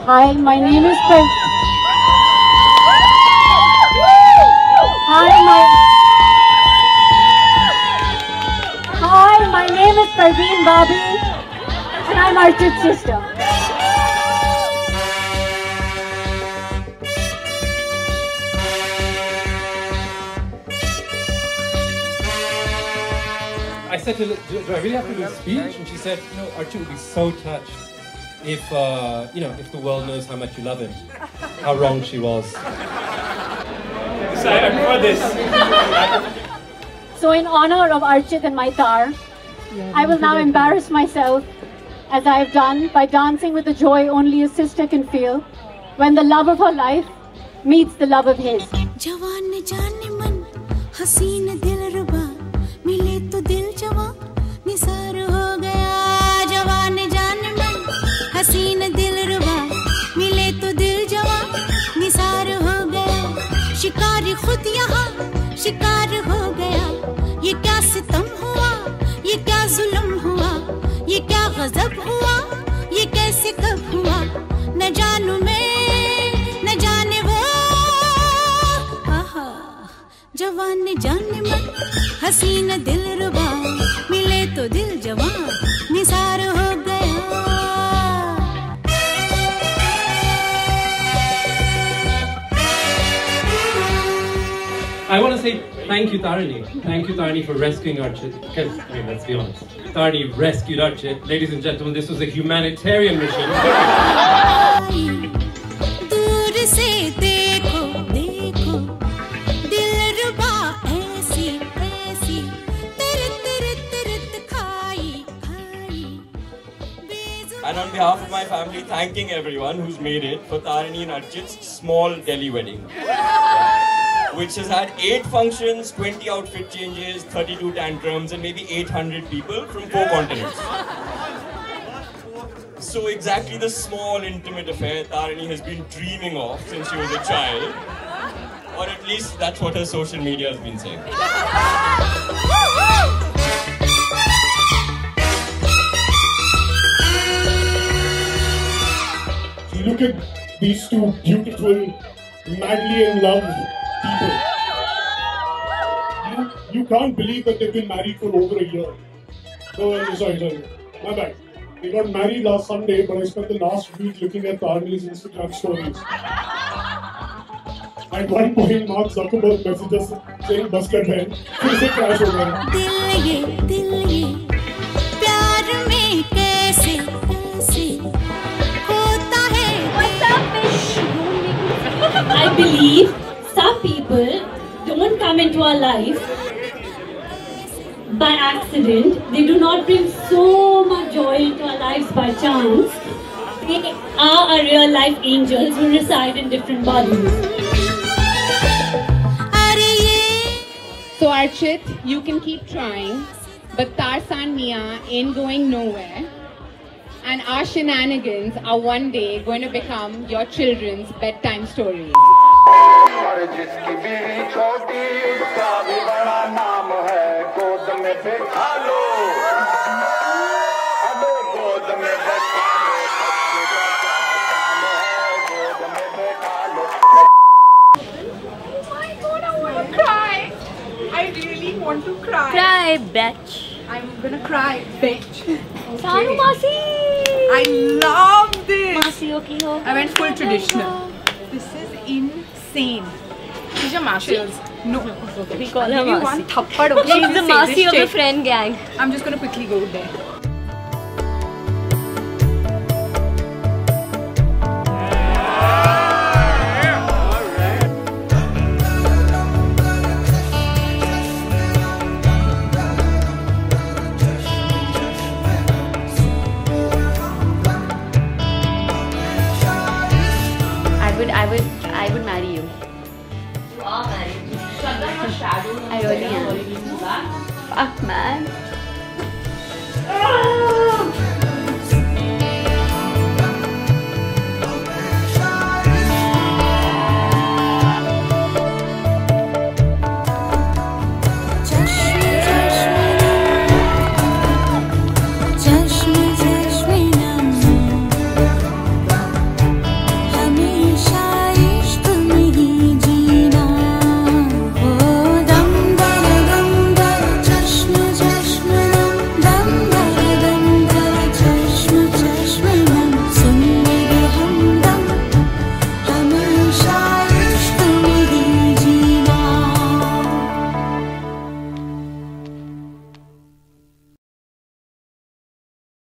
Hi, my name is Per. Hi, my. Hi, my name is Parveen Babi, and I'm Archit's sister. I said to her, do, do I really have to do a speech? And she said, no, Archie would be so touched if, uh, you know, if the world knows how much you love him. How wrong she was. So I'm this. So, in honor of Archit and my tar, I will now embarrass myself as I have done by dancing with the joy only a sister can feel when the love of her life meets the love of his. गजब हुआ? ये कैसे कब हुआ? न जानू मैं, न जाने वो। आहा जवान जान जाने मन, हसीन दिल रुबा। I want to say thank you, Tarini. Thank you, Tarini, for rescuing Archit. Because, I mean, let's be honest. Tarini rescued Archit. Ladies and gentlemen, this was a humanitarian mission. and on behalf of my family, thanking everyone who's made it for Tarini and Archit's small Delhi wedding. Which has had 8 functions, 20 outfit changes, 32 tantrums, and maybe 800 people from 4 continents. So, exactly the small, intimate affair Tarini has been dreaming of since she was a child. Or at least that's what her social media has been saying. Look at these two beautiful, madly in love people. You, you can't believe that they've been married for over a year. No, sorry, sorry. My bad. They got married last Sunday, but I spent the last week looking at Tarni's Instagram stories. At one point, Mark Zuckerberg messages saying, "बस कर बहन, फिर से crash हो गया." दिल ये दिल ये प्यार में कैसे कैसे होता है I believe come into our lives by accident. They do not bring so much joy into our lives by chance. They are our real life angels who reside in different bodies. So Archit, you can keep trying, but Tarsan Mia ain't going nowhere. And our shenanigans are one day going to become your children's bedtime stories. और जिसकी बीवी छोटी उसका भी बड़ा नाम है गोद में बैठा लो अबे गोद में बैठा लो बच्चे का क्या काम है गोद में बैठा लो my god, I want to cry. I really want to cry. Cry, bitch. I'm gonna cry, bitch. Sanu Masi. I love this. Masiyo ki ho. I went full traditional. This is insane. These are marshals. No. We call her Masi. one thappad? She's the Masi of the friend gang. I'm just gonna quickly go there. I really am. Fuck, man. Ah!